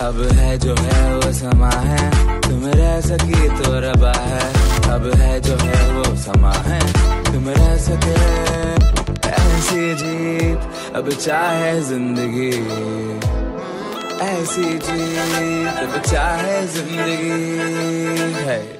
अब है जो है वो समा है। तुम रह सके तो रबा है। अब है जो है वो समा है। तुम रह सके। ऐसी जीत अब चाहे ज़िंदगी। ऐसी जीत अब चाहे ज़िंदगी। है।